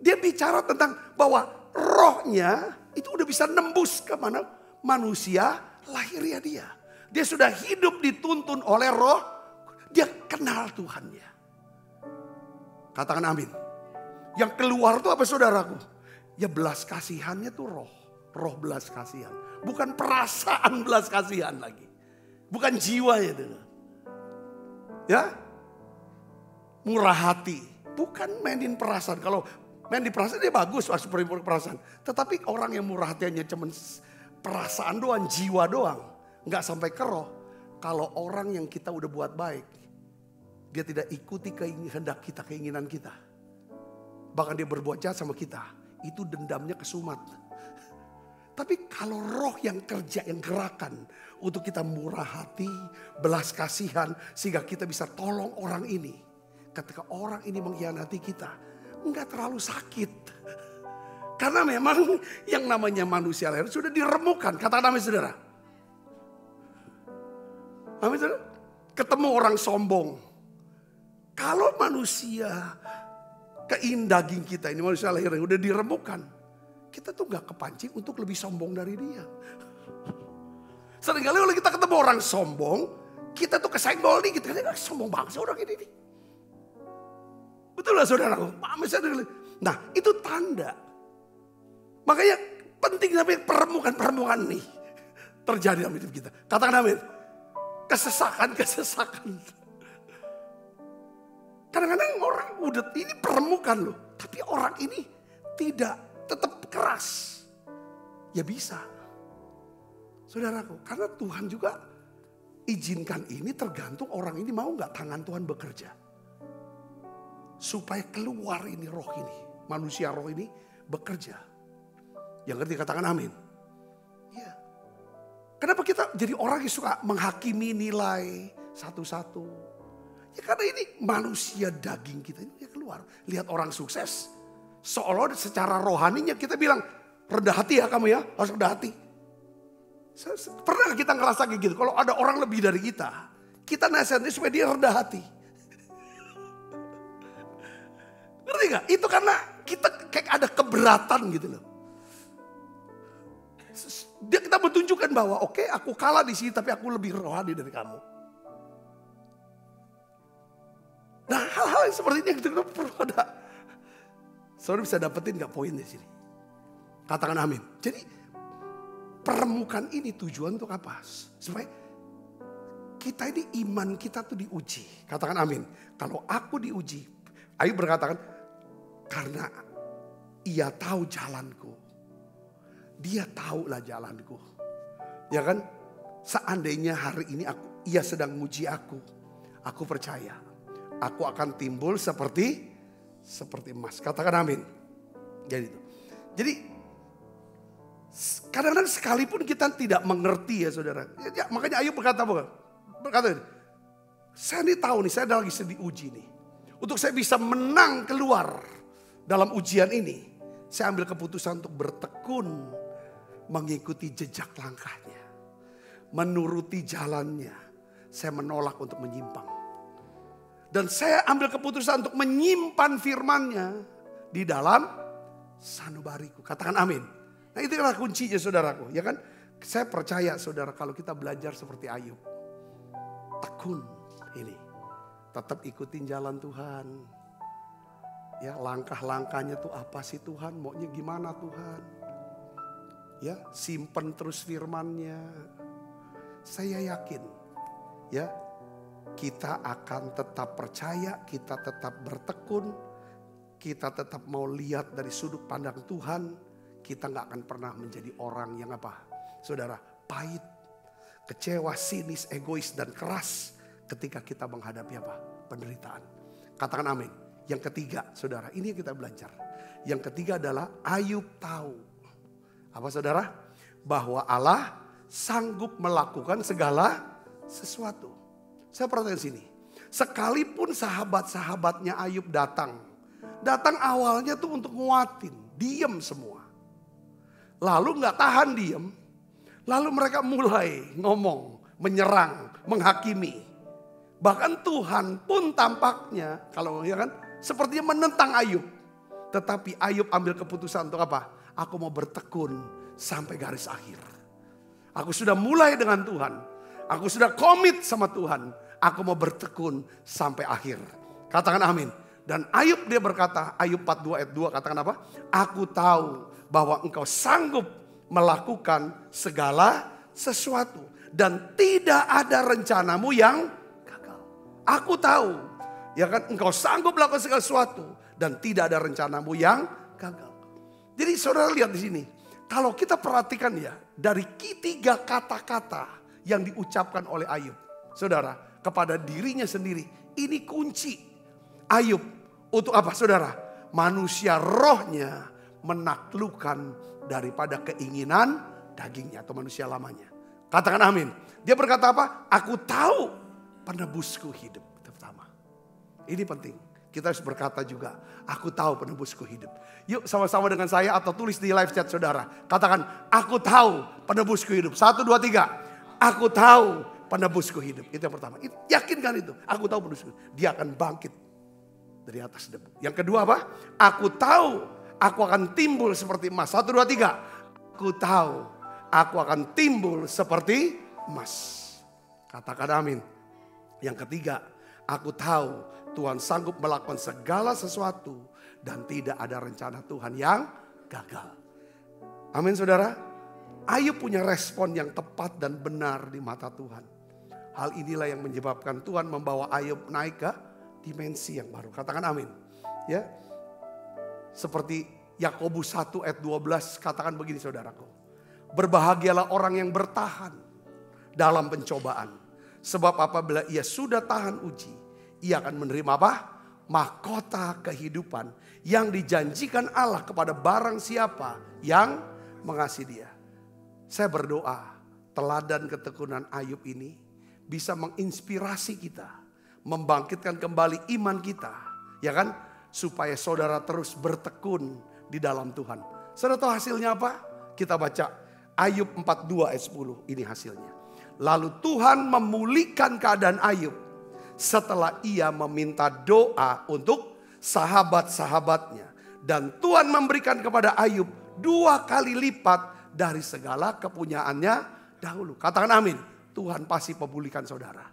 E: dia bicara tentang bahwa rohnya itu udah bisa nembus ke mana manusia lahirnya dia. Dia sudah hidup dituntun oleh roh. Dia kenal Tuhannya. Katakan amin. Yang keluar tuh apa saudaraku? Ya belas kasihannya tuh roh. Roh belas kasihan. Bukan perasaan belas kasihan lagi. Bukan jiwa ya. Ya. Murah hati. Bukan mainin perasaan. Kalau main di perasaan dia bagus masuk perasaan. Tetapi orang yang murah hatinya cuma perasaan doang, jiwa doang. Nggak sampai ke roh. Kalau orang yang kita udah buat baik. Dia tidak ikuti kehendak kita, keinginan kita bahkan dia berbuat jahat sama kita, itu dendamnya kesumat. Tapi kalau roh yang kerja, yang gerakan untuk kita murah hati, belas kasihan, sehingga kita bisa tolong orang ini. Ketika orang ini mengkhianati kita, enggak terlalu sakit. Karena memang yang namanya manusia lahir sudah diremukan, kata nama saudara. Amin saudara. Ketemu orang sombong. Kalau manusia kein daging kita ini manusia lahir yang udah diremukkan. Kita tuh gak kepancing untuk lebih sombong dari dia. Seringkali kalau kita ketemu orang sombong, kita tuh kesenggol nih, kita kan sombong banget sih orang ini. Betul lah saudara? Nah itu tanda. Makanya penting namanya permukaan-permukaan nih terjadi dalam hidup kita. Katakan amin. Kesesakan, kesesakan. Kadang-kadang orang udah ini permukaan loh. Tapi orang ini tidak tetap keras. Ya bisa. Saudaraku, karena Tuhan juga izinkan ini tergantung orang ini mau nggak tangan Tuhan bekerja. Supaya keluar ini roh ini. Manusia roh ini bekerja. Yang ngerti katakan amin. Iya. Kenapa kita jadi orang yang suka menghakimi nilai satu-satu? Ya karena ini manusia daging kita ini keluar. Lihat orang sukses. Seolah secara rohaninya kita bilang, rendah hati ya kamu ya, harus rendah hati. Pernah kita ngerasa kayak gitu, kalau ada orang lebih dari kita, kita nasihatnya supaya dia rendah hati. *laughs* Ngerti gak? Itu karena kita kayak ada keberatan gitu loh. Dia kita menunjukkan bahwa oke okay, aku kalah di sini tapi aku lebih rohani dari kamu. Nah hal-hal yang seperti ini yang kita perlu ada. Saudara bisa dapetin gak poin di sini? Katakan amin. Jadi permukaan ini tujuan untuk apa? Supaya kita ini iman kita tuh diuji. Katakan amin. Kalau aku diuji, Ayo berkatakan karena ia tahu jalanku. Dia tahulah jalanku. Ya kan? Seandainya hari ini aku ia sedang muji aku. Aku percaya. Aku akan timbul seperti seperti emas. Katakan amin. Jadi itu. Jadi kadang-kadang sekalipun kita tidak mengerti ya saudara. Ya, ya, makanya Ayub berkata bukan? Berkata, saya ini tahu nih, saya lagi sedih uji nih. Untuk saya bisa menang keluar dalam ujian ini. Saya ambil keputusan untuk bertekun mengikuti jejak langkahnya. Menuruti jalannya. Saya menolak untuk menyimpang. Dan saya ambil keputusan untuk menyimpan firmannya di dalam sanubariku. Katakan amin. Nah itu adalah kuncinya saudaraku. Ya kan? Saya percaya saudara kalau kita belajar seperti Ayub. Tekun ini. Tetap ikutin jalan Tuhan. Ya langkah-langkahnya tuh apa sih Tuhan? Maunya gimana Tuhan? Ya simpen terus firmannya. Saya yakin ya kita akan tetap percaya, kita tetap bertekun, kita tetap mau lihat dari sudut pandang Tuhan, kita nggak akan pernah menjadi orang yang apa? Saudara, pahit, kecewa, sinis, egois, dan keras ketika kita menghadapi apa? Penderitaan. Katakan amin. Yang ketiga, saudara, ini yang kita belajar. Yang ketiga adalah Ayub tahu. Apa saudara? Bahwa Allah sanggup melakukan segala sesuatu. Saya perhatikan sini. Sekalipun sahabat-sahabatnya Ayub datang. Datang awalnya tuh untuk nguatin. Diem semua. Lalu nggak tahan diem. Lalu mereka mulai ngomong, menyerang, menghakimi. Bahkan Tuhan pun tampaknya, kalau ya kan, sepertinya menentang Ayub. Tetapi Ayub ambil keputusan untuk apa? Aku mau bertekun sampai garis akhir. Aku sudah mulai dengan Tuhan. Aku sudah komit sama Tuhan. Aku mau bertekun sampai akhir. Katakan amin. Dan Ayub dia berkata, Ayub 42 ayat 2 katakan apa? Aku tahu bahwa engkau sanggup melakukan segala sesuatu. Dan tidak ada rencanamu yang gagal. Aku tahu Ya kan engkau sanggup melakukan segala sesuatu dan tidak ada rencanamu yang gagal. Jadi saudara lihat di sini, kalau kita perhatikan ya dari ketiga kata-kata yang diucapkan oleh Ayub, saudara kepada dirinya sendiri, ini kunci Ayub untuk apa saudara? Manusia rohnya menaklukkan daripada keinginan dagingnya atau manusia lamanya. Katakan amin. Dia berkata apa? Aku tahu penebusku hidup. Ini penting. Kita harus berkata juga, aku tahu penebusku hidup. Yuk sama-sama dengan saya atau tulis di live chat saudara. Katakan, aku tahu penebusku hidup. Satu, dua, tiga. Aku tahu penebusku hidup. Itu yang pertama. Yakinkan itu. Aku tahu penebusku. Dia akan bangkit dari atas debu. Yang kedua apa? Aku tahu aku akan timbul seperti emas. Satu, dua, tiga. Aku tahu aku akan timbul seperti emas. Katakan amin. Yang ketiga, aku tahu Tuhan sanggup melakukan segala sesuatu dan tidak ada rencana Tuhan yang gagal. Amin saudara. Ayub punya respon yang tepat dan benar di mata Tuhan. Hal inilah yang menyebabkan Tuhan membawa Ayub naik ke dimensi yang baru. Katakan amin. Ya. Seperti Yakobus 1 ayat 12 katakan begini saudaraku. Berbahagialah orang yang bertahan dalam pencobaan. Sebab apabila ia sudah tahan uji, ia akan menerima apa? Mahkota kehidupan yang dijanjikan Allah kepada barang siapa yang mengasihi dia. Saya berdoa teladan ketekunan Ayub ini bisa menginspirasi kita, membangkitkan kembali iman kita, ya kan? Supaya saudara terus bertekun di dalam Tuhan. Saudara tahu hasilnya apa? Kita baca Ayub 42 ayat 10, ini hasilnya. Lalu Tuhan memulihkan keadaan Ayub setelah ia meminta doa untuk sahabat-sahabatnya. Dan Tuhan memberikan kepada Ayub dua kali lipat dari segala kepunyaannya dahulu. Katakan amin. Tuhan pasti memulihkan saudara.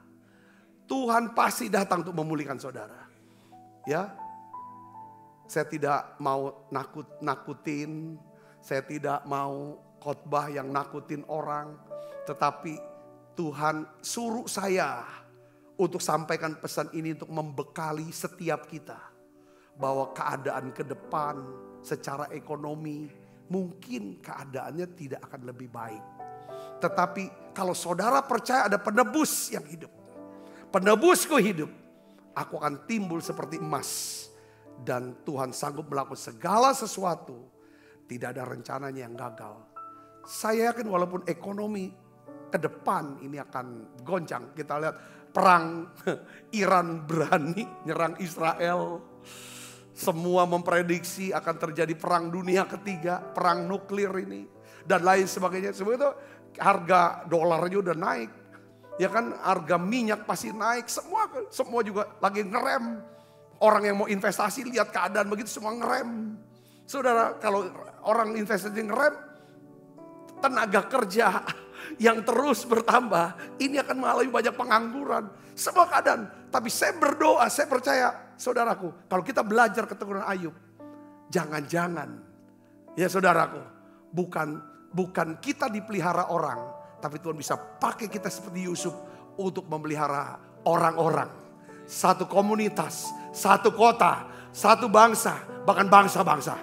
E: Tuhan pasti datang untuk memulihkan saudara. Ya, saya tidak mau nakut nakutin, saya tidak mau khotbah yang nakutin orang, tetapi Tuhan suruh saya untuk sampaikan pesan ini untuk membekali setiap kita bahwa keadaan ke depan secara ekonomi mungkin keadaannya tidak akan lebih baik. Tetapi kalau saudara percaya ada penebus yang hidup, penebusku hidup, aku akan timbul seperti emas dan Tuhan sanggup melakukan segala sesuatu. Tidak ada rencananya yang gagal. Saya yakin walaupun ekonomi ke depan ini akan goncang. Kita lihat perang *laughs* Iran berani nyerang Israel. Semua memprediksi akan terjadi perang dunia ketiga, perang nuklir ini dan lain sebagainya. Itu harga dolarnya udah naik. Ya kan harga minyak pasti naik, semua semua juga lagi ngerem. Orang yang mau investasi lihat keadaan begitu semua ngerem. Saudara, kalau orang investasi ngerem, tenaga kerja yang terus bertambah, ini akan mengalami banyak pengangguran. Semua keadaan. Tapi saya berdoa, saya percaya, saudaraku, kalau kita belajar ketekunan Ayub, jangan-jangan, ya saudaraku, bukan bukan kita dipelihara orang, tapi Tuhan bisa pakai kita seperti Yusuf untuk memelihara orang-orang. Satu komunitas, satu kota, satu bangsa, bahkan bangsa-bangsa.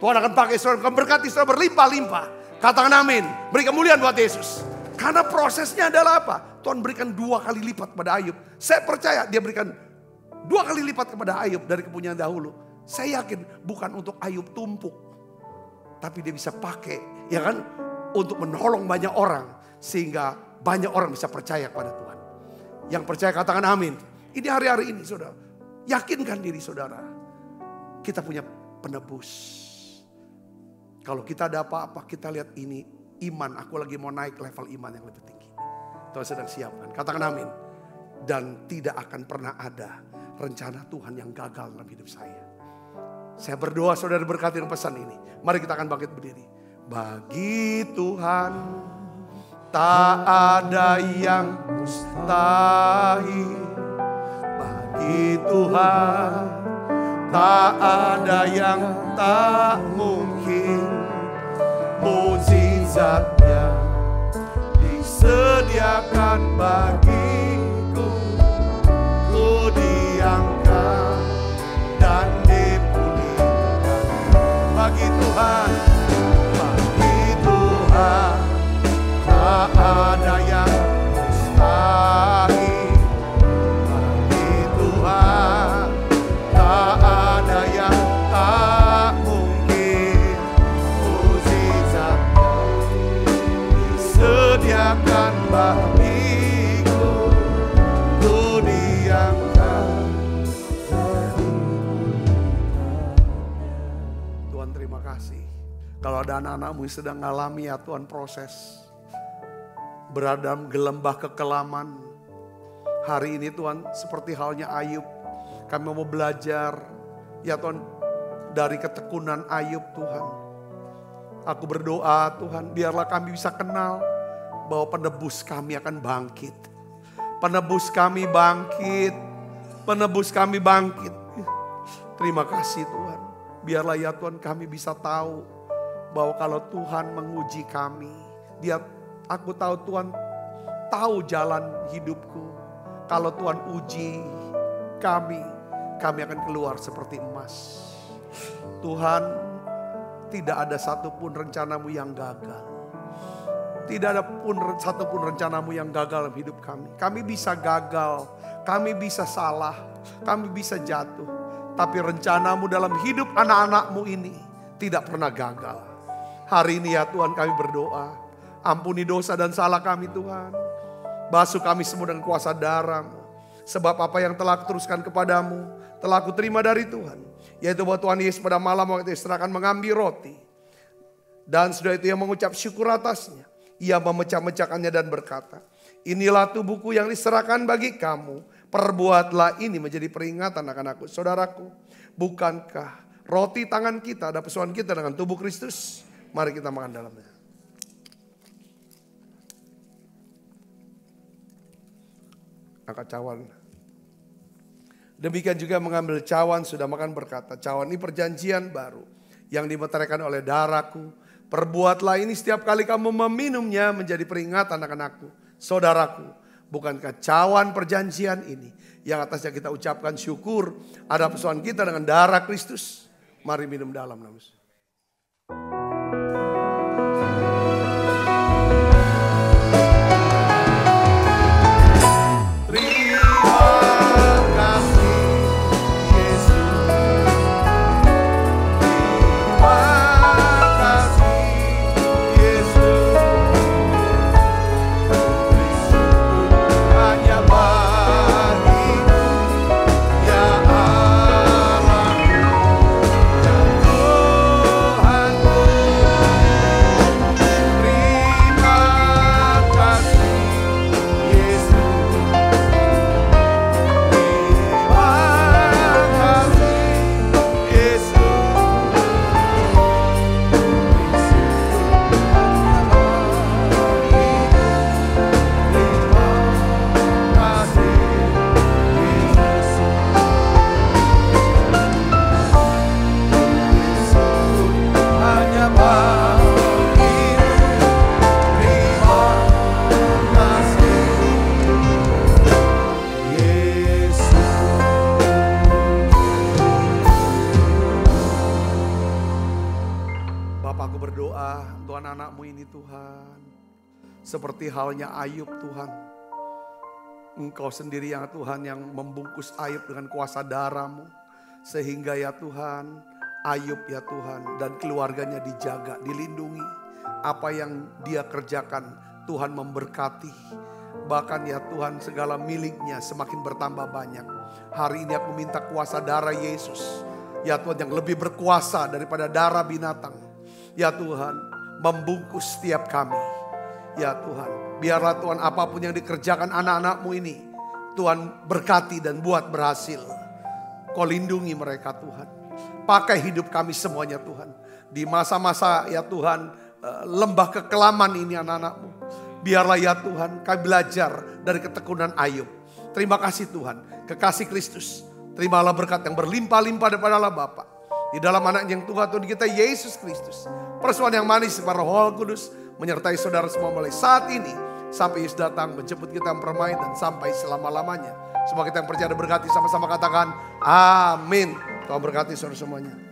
E: Tuhan akan pakai saudara, akan berkati saudara berlimpah-limpah. Katakan amin. Beri kemuliaan buat Yesus. Karena prosesnya adalah apa? Tuhan berikan dua kali lipat pada Ayub. Saya percaya dia berikan dua kali lipat kepada Ayub dari kepunyaan dahulu. Saya yakin bukan untuk Ayub tumpuk. Tapi dia bisa pakai, ya kan? Untuk menolong banyak orang. Sehingga banyak orang bisa percaya kepada Tuhan. Yang percaya katakan amin. Ini hari-hari ini saudara. Yakinkan diri saudara. Kita punya penebus. Kalau kita ada apa-apa, kita lihat ini iman. Aku lagi mau naik level iman yang lebih tinggi. Tuhan sedang siapkan. Katakan amin. Dan tidak akan pernah ada rencana Tuhan yang gagal dalam hidup saya. Saya berdoa saudara berkati pesan ini. Mari kita akan bangkit berdiri. Bagi Tuhan tak ada yang mustahil. Bagi Tuhan tak ada yang tak mungkin. Mujizatnya disediakan bagiku. Tuhan terima kasih. Kalau ada anak-anakmu yang sedang mengalami ya Tuhan proses. Berada gelembah kekelaman. Hari ini Tuhan seperti halnya Ayub. Kami mau belajar ya Tuhan dari ketekunan Ayub Tuhan. Aku berdoa Tuhan biarlah kami bisa kenal bahwa penebus kami akan bangkit. Penebus kami bangkit. Penebus kami bangkit. Terima kasih Tuhan. Biarlah ya Tuhan kami bisa tahu bahwa kalau Tuhan menguji kami, dia aku tahu Tuhan tahu jalan hidupku. Kalau Tuhan uji kami, kami akan keluar seperti emas. Tuhan, tidak ada satupun rencanamu yang gagal. Tidak ada pun satupun rencanamu yang gagal dalam hidup kami. Kami bisa gagal, kami bisa salah, kami bisa jatuh. Tapi rencanamu dalam hidup anak-anakmu ini tidak pernah gagal. Hari ini ya Tuhan kami berdoa. Ampuni dosa dan salah kami Tuhan. Basuh kami semua dengan kuasa darahmu. Sebab apa yang telah teruskan kepadamu telah aku terima dari Tuhan. Yaitu bahwa Tuhan Yesus pada malam waktu istirahat mengambil roti. Dan sudah itu yang mengucap syukur atasnya. Ia memecah-mecahkannya dan berkata, inilah tubuhku yang diserahkan bagi kamu. Perbuatlah ini menjadi peringatan akan aku. Saudaraku, bukankah roti tangan kita ada persoalan kita dengan tubuh Kristus? Mari kita makan dalamnya. Angkat cawan. Demikian juga mengambil cawan sudah makan berkata, cawan ini perjanjian baru yang dimeteraikan oleh darahku Perbuatlah ini setiap kali kamu meminumnya menjadi peringatan akan aku. Saudaraku, bukankah cawan perjanjian ini yang atasnya kita ucapkan syukur ada persoalan kita dengan darah Kristus. Mari minum dalam namus. Engkau sendiri yang Tuhan yang membungkus Ayub dengan kuasa darahmu. Sehingga ya Tuhan, Ayub ya Tuhan dan keluarganya dijaga, dilindungi. Apa yang dia kerjakan Tuhan memberkati. Bahkan ya Tuhan segala miliknya semakin bertambah banyak. Hari ini aku minta kuasa darah Yesus. Ya Tuhan yang lebih berkuasa daripada darah binatang. Ya Tuhan membungkus setiap kami Ya Tuhan, biarlah Tuhan apa pun yang dikerjakan anak-anakmu ini, Tuhan berkati dan buat berhasil. Kau lindungi mereka Tuhan. Pakai hidup kami semuanya Tuhan. Di masa-masa ya Tuhan, eh, lembah kekelaman ini anak-anakmu. Biarlah ya Tuhan, kami belajar dari ketekunan Ayub. Terima kasih Tuhan, kekasih Kristus. Terimalah berkat yang berlimpah-limpah daripada Allah Bapa. Di dalam anak yang Tuhan Tuhan kita Yesus Kristus. Persoalan yang manis para roh kudus menyertai saudara semua mulai saat ini sampai Yesus datang menjemput kita mempermain dan sampai selama-lamanya. Semua kita yang percaya berkati sama-sama katakan amin. Tuhan berkati saudara semuanya.